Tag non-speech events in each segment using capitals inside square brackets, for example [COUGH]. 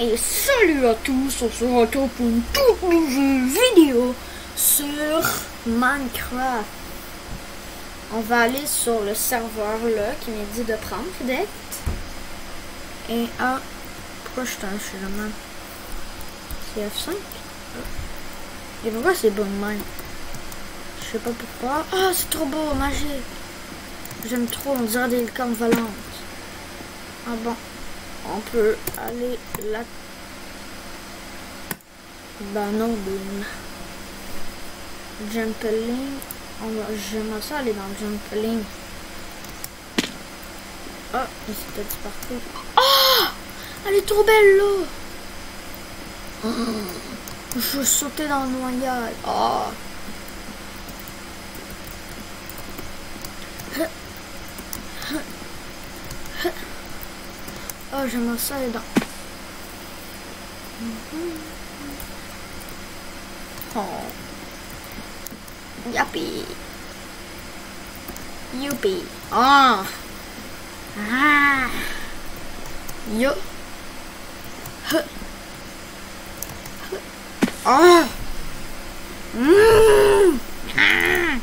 Et salut à tous, on se retrouve pour une toute nouvelle vidéo sur Minecraft. On va aller sur le serveur là qui m'a dit de prendre d'être. Et ah, pourquoi je suis le même C'est F5 Et pourquoi c'est bon même? Je sais pas pourquoi. Ah, c'est trop beau, magique. J'aime trop, on dirait des licornes volantes. Ah bon on peut aller là. Bah non, boum. Jumpling. J'aimerais ça aller dans le jumpling. Ah, oh, c'est peut-être partout. Oh Elle est trop belle là Je sauter dans le noyade. Oh Oh, j'aimerais ça les dents. Oh. Yuppie. Youpi. Oh. Ah. Yo. Huh. Huh. Oh. Mmh. Ah.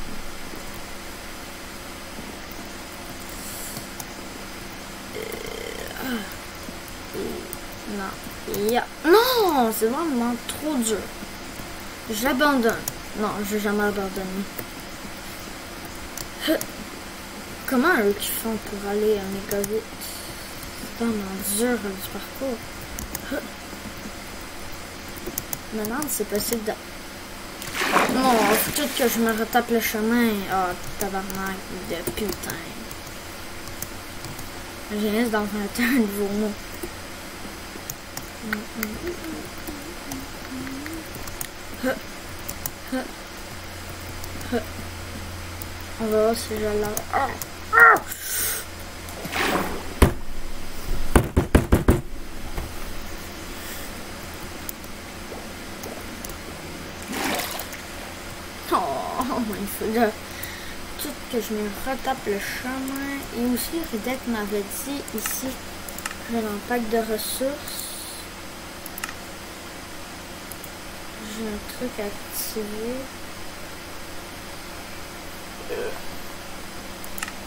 Non. Non, c'est vraiment trop dur. J'abandonne. Non, je vais jamais abandonner. Comment eux qui font pour aller à méga vite? C'est vraiment dur du parcours. Maintenant, c'est possible de... Non, tout que je me retape le chemin. Oh, tabarnak de putain. J'ai laisse dans un mot. On va voir si je la... Ah! Ah! Oh, faut tout que je me retape le chemin. Et aussi, Ridek m'avait dit ici, j'ai un pack de ressources. J'ai un truc à activer.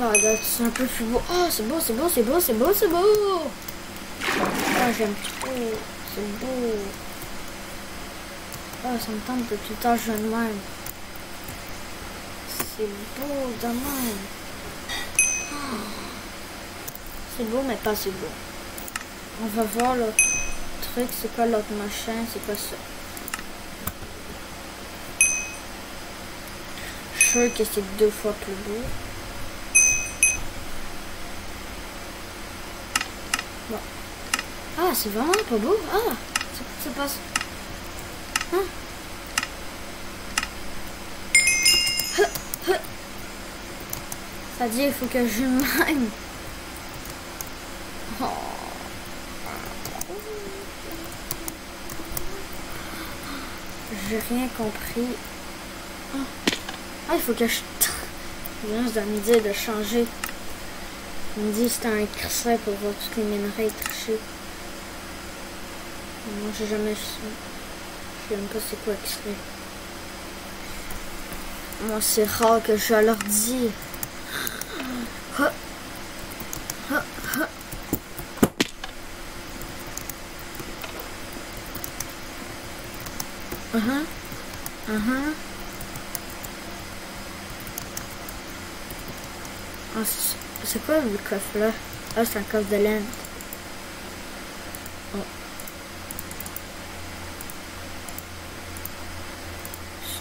Oh, c'est un peu plus beau. Oh, c'est beau, c'est beau, c'est beau, c'est beau, c'est beau. Oh, j'aime trop. C'est beau. Oh, ça me tente de tout jouer de même. C'est beau même. Oh. C'est beau, mais pas si beau. On va voir le truc. C'est quoi l'autre machin? C'est quoi ça? Suis que c'est deux fois plus beau. Ah, c'est vraiment pas beau. Ah, ça, passe. Hein? Ça dit il faut que je m'aime. Oh. J'ai rien compris. Ah, il faut que je... Je dois me dire de changer. Il me dit c'était un cristal pour voir toutes les minerais tricher. Moi, j'ai jamais. Je sais même pas c'est quoi extrait. Moi, c'est rare que je. Ha. Ha. Uh -huh. Uh -huh. Ah, c'est quoi le coffre là? C'est un coffre de laine. Oh.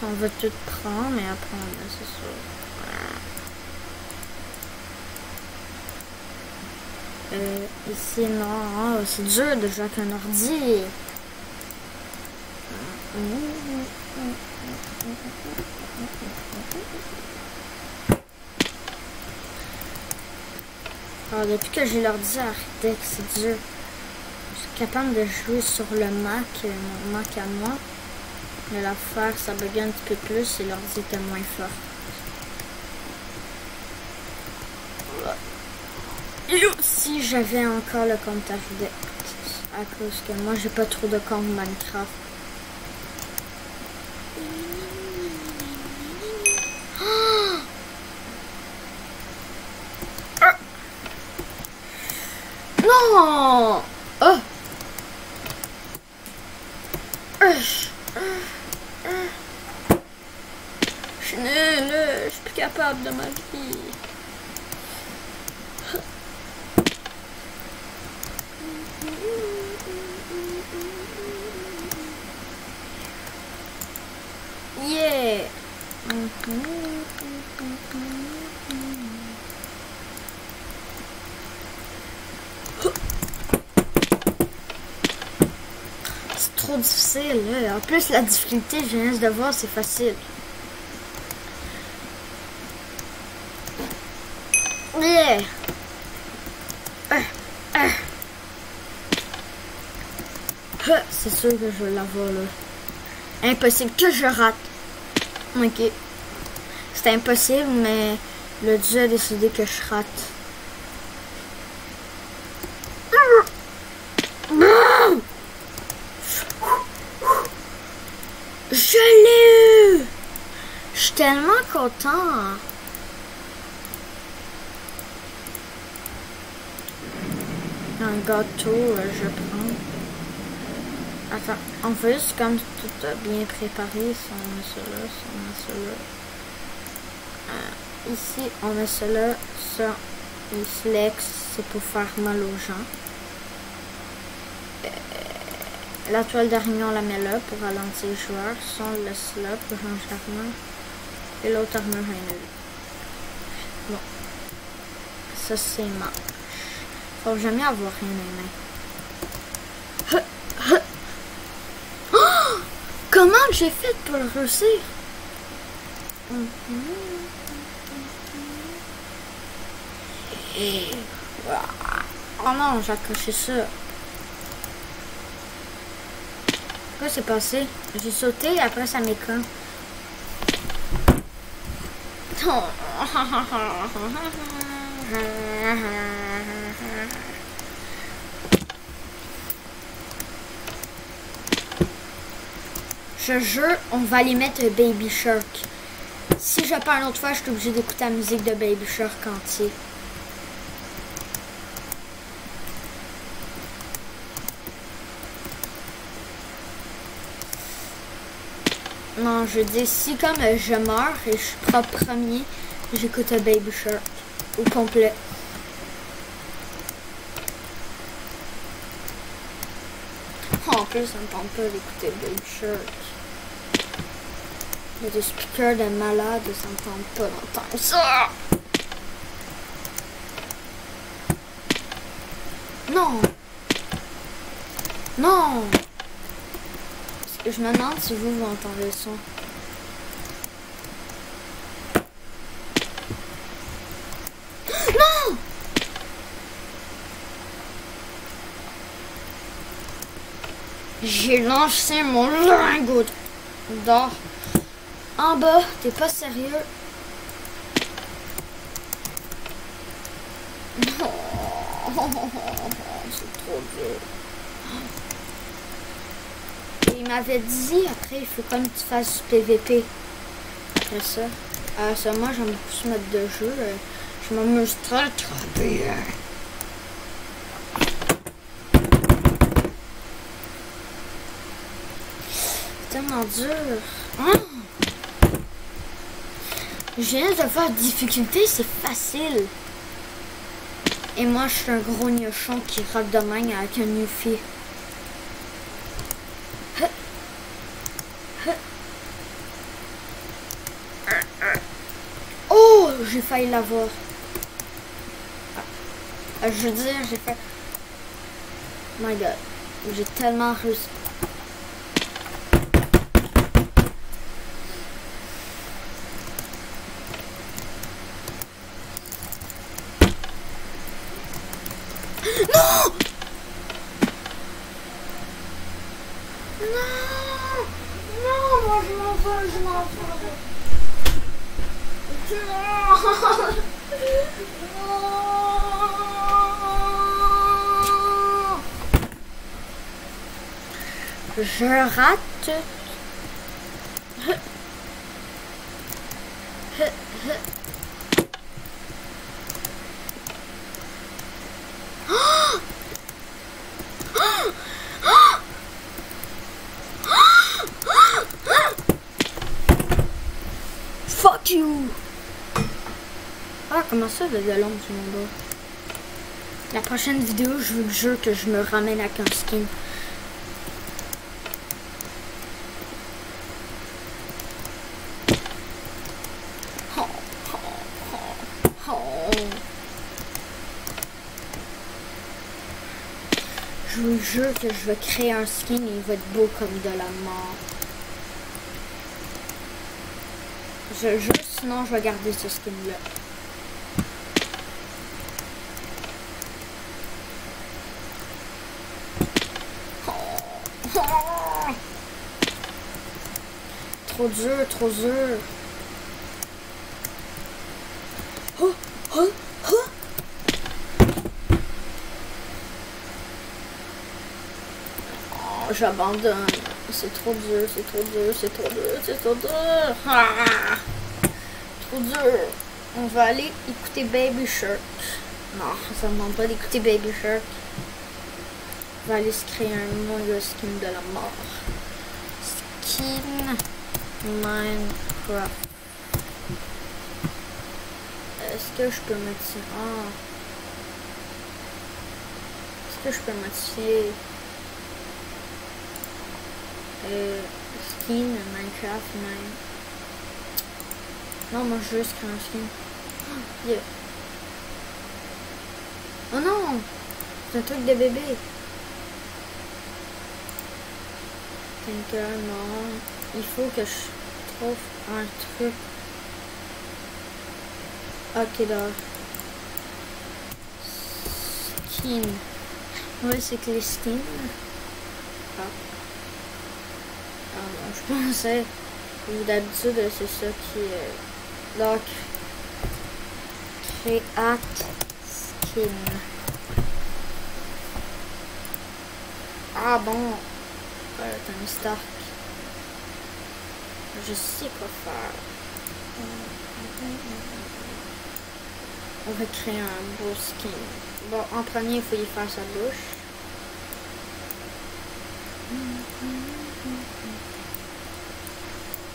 On va tout prendre, mais après on a c'est sûr. Ici, non, oh, c'est dur de jouer avec un ordi. Alors, depuis que j'ai l'ordi architecte, c'est dur. Je suis capable de jouer sur le Mac, euh, mon Mac à moi. Mais l'affaire, ça bug un petit peu plus et l'ordi était moins fort. Si j'avais encore le compte. À cause que moi, j'ai pas trop de compte Minecraft. Non Oh Je suis nulle, je suis plus capable de ma vie. Yeah. C'est trop En plus, la difficulté, je viens de voir, c'est facile. Yeah. Ah, ah. Ah, C'est sûr que je vais l'avoir là. Impossible que je rate. Ok. C'est impossible, mais le dieu a décidé que je rate. Je l'ai eu! Je suis tellement content. Un gâteau, euh, je prends. Attends, on comme tout a bien préparé. Si on met cela. Euh, ici, on met cela. Ça, les flex, c'est pour faire mal aux gens. Euh, la toile d'araignée, on la met là pour ralentir les joueurs. Ça, on le là pour changer l'armure. Et l'autre armure est nulle. Bon. Ça, c'est manche. Faut jamais avoir rien dans les mains. Oh! Comment j'ai fait pour le réussir? Oh non, j'ai accroché ça. Quoi c'est passé? J'ai sauté et après ça m'écran. [LAUGHS] Je jure, on va aller mettre Baby Shark. Si je parle une fois, je suis obligée d'écouter la musique de Baby Shark entier. Non, je dis si comme je meurs et je suis pas premier, j'écoute Baby Shark au complet. En plus, ça me tente pas d'écouter Baby Shark. Il y a des speakers de malades ça me tente pas d'entendre ça. Non. Non. Je me demande si vous, vous entendez le son. Non J'ai lancé mon lingot d'or en bas. T'es pas sérieux? Non, [LAUGHS] c'est trop dur. M'avait dit après, il faut comme tu fasses du PVP. Après ça. Ah, ça, moi, j'aime beaucoup ce mode de jeu. euh, Je m'amuse très, très bien. C'est tellement dur. Hein? Je viens de faire difficulté, c'est facile. Et moi, je suis un gros gnochon qui rate de main avec un Yuffie. Oh, j'ai failli l'avoir. Ah, Je veux dire, j'ai fait... My God, j'ai tellement réussi. Non Non Non, moi je m'en veux, je m'en veux. Je rate. [GASPS] Fuck you! Ah, comment ça, de l'ombre sur mon dos? La prochaine vidéo, je vous jure que je me ramène avec un skin. Je vous jure que je vais créer un skin et il va être beau comme de la mort. Je jure, sinon je vais garder ce skin-là. Trop dur, trop dur. Oh, oh, oh. Oh, j'abandonne. C'est trop dur, c'est trop dur, c'est trop dur, c'est trop dur. Ah, trop dur. On va aller écouter Baby Shark. Non, ça ne demande pas d'écouter Baby Shark. Va aller se créer un nouveau skin de la mort. Skin Minecraft. Est-ce que je peux modifier... Ah. Est-ce que je peux modifier... Euh, skin Minecraft, Mine. Non, moi je veux créer un skin. Oh, [GASPS] yeah. oh non! C'est un truc de bébé. Il faut que je trouve un truc. Ok, là. Skin. Ouais, c'est que les skins. Ah. Ah, je [LAUGHS] pensais. D'habitude, c'est ça qui est. Donc. Create skin. Ah bon. Euh, Tony Stark. Je sais quoi faire. On va créer un beau skin. Bon, en premier, il faut y faire sa bouche.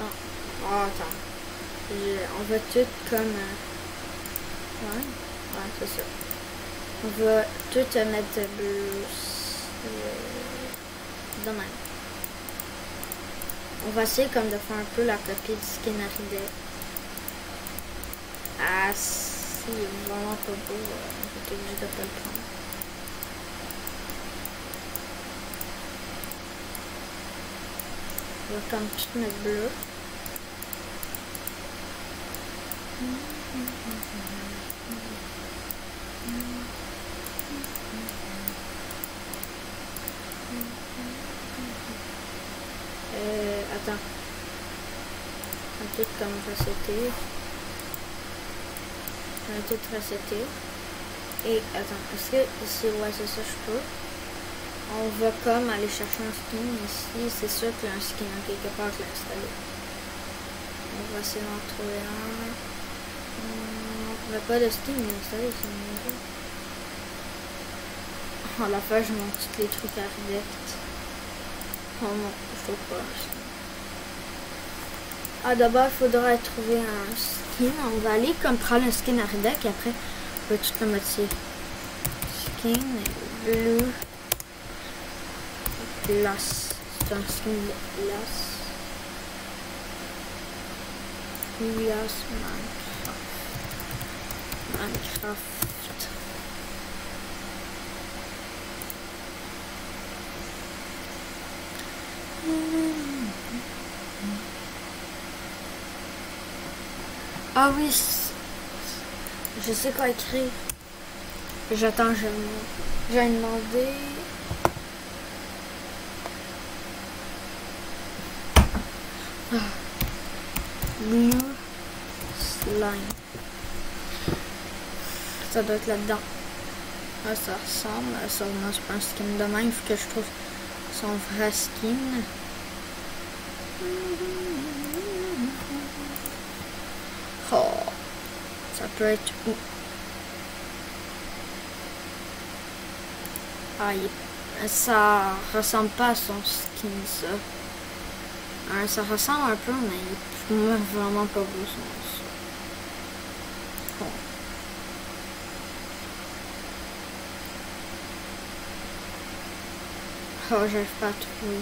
Oh, oh attends. On va tout comme... Euh, ouais, ouais, c'est ça. On va tout mettre bleu. De même. On va essayer comme de faire un peu la copie du skin. Ah, si, vraiment pas beau, euh, j'étais obligé de pas le prendre. On va comme tout mettre bleu. Un peu comme resetter. Un peu resetter. Et attends, est-ce que ici, ouais, c'est ça, je peux. On va comme aller chercher un skin ici. C'est sûr qu'il y a un skin en quelque part, je l'ai installé. On va essayer d'en trouver un. On n'a pas de skin installé, c'est une Oh, la fois, je monte tous les trucs à Oh non, je trouve pas. Ah, d'abord, il faudra trouver un skin. On va aller comme prendre un skin à Redec et après, on va tout le modifier. Skin bleu. Glace. C'est un skin glace. Glace Minecraft. Minecraft. Ah oui, je sais quoi écrire. J'attends, je vais demander. Ah. Blue slime. Ça doit être là-dedans. Ah, ça ressemble. Ça, non, c'est pas un skin de même. Faut que je trouve son vrai skin ça peut être où? Ça ressemble pas à son skin, ça. Ça ressemble un peu, mais il est vraiment pas beau son. Oh, j'arrive pas à trouver.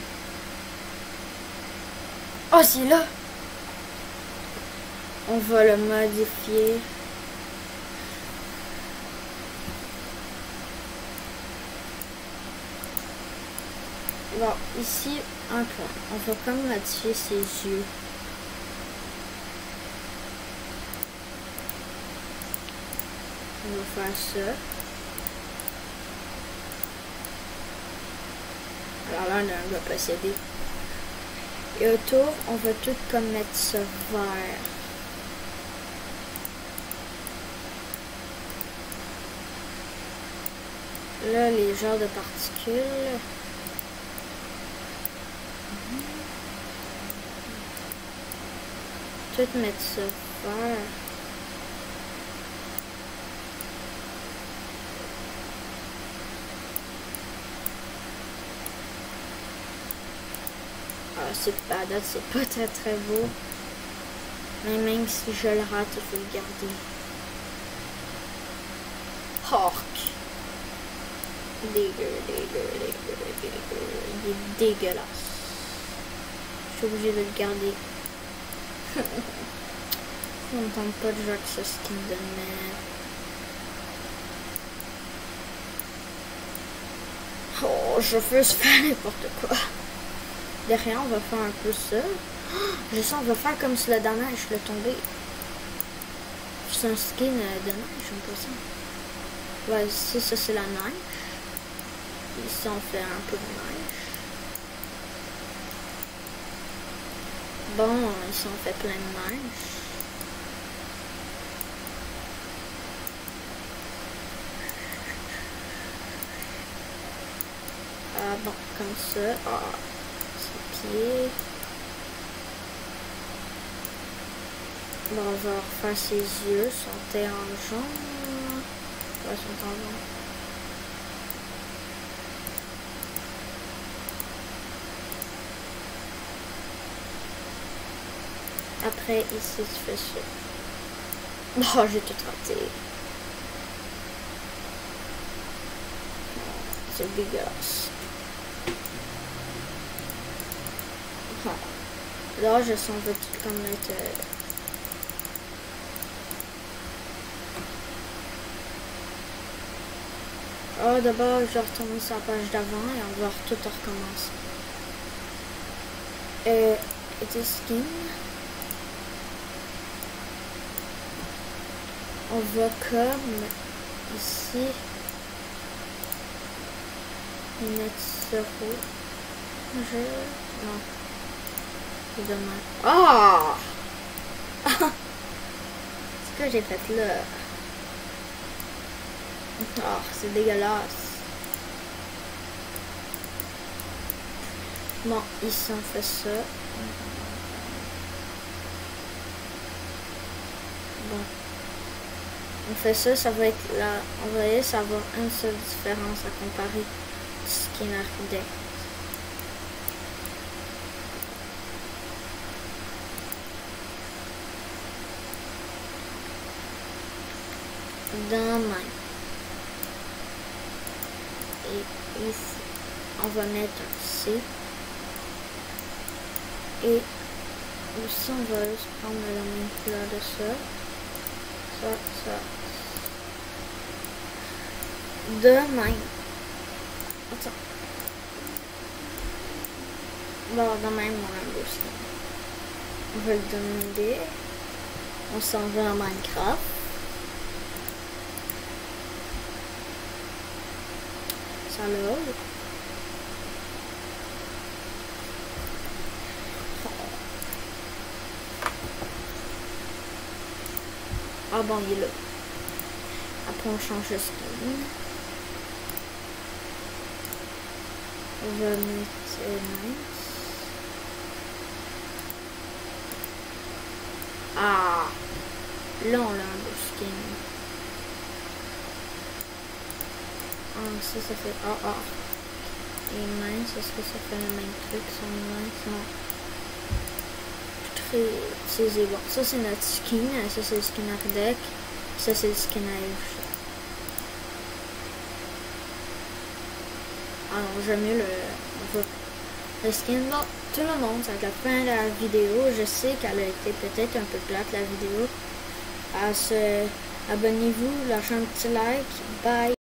Oh, c'est là! On va le modifier. Bon, ici, un point. On va comme modifier ses yeux. On va faire ça. Alors là, on a un gars possédé. Et autour, on va tout comme mettre ça vert. Là, les genres de particules. Tout mettre ça vert. Ah, c'est pas date, c'est pas très très beau. Mais même si je le rate, il faut le garder. Hawk. Dégueu, dégueu, dégueu, dégueu. Il est dégueulasse. Je suis obligée de le garder. [LAUGHS] Ça me tente pas de jouer avec ce skin de merde. Oh, je veux faire n'importe quoi. Derrière, on va faire un peu ça. Oh, je sens, on va faire comme si le dernier je le tombé. C'est un skin euh, de neige, j'ai l'impression. Ouais, ici, ça c'est la neige. Ici, on fait un peu de neige. Bon, ici, on fait plein de neige. Ah bon, comme ça. Ah, ses pieds. Bon, on va refaire ses yeux. Son teint en jaune. Ouais. Après, ici, tu fais ça. Oh, j'ai tout raté. C'est dégueulasse. Ah. Là, je sens que comme mettre... euh, Oh, d'abord, je retourne sur la page d'avant et on va tout recommencer. Euh, it is skin. On va comme ici ce rouge. Je... Non. C'est dommage. Ah! [LAUGHS] C'est que j'ai fait là? Oh, c'est dégueulasse. Bon, ici on fait ça. Bon. On fait ça, ça va être là. On va va avoir une seule différence à comparer ce qui deck. Dans main. Et ici, on va mettre C. Et aussi, on va juste prendre la même couleur de ça. Ça, ça. De même. Attends. Bon, de même, on a un beau skin. On va le demander. On s'en va en Minecraft. Ça load. Ah bon, il est là. Après, on change de skin. Mettre euh, nice. Ah! Là, on a un beau skin. Ah, ça, ça fait ah, ah. Et mince, est-ce que ça fait le même truc sans mince? Non. Très utilisé. Bon, ça, c'est notre skin. Ça, c'est le skin Ardec. Ça, c'est le skin à Eusha. Alors, j'aime mieux le, le tout le monde, c'est la fin de la vidéo. Je sais qu'elle a été peut-être un peu plate, la vidéo. À ce, abonnez-vous, lâchez un petit like. Bye!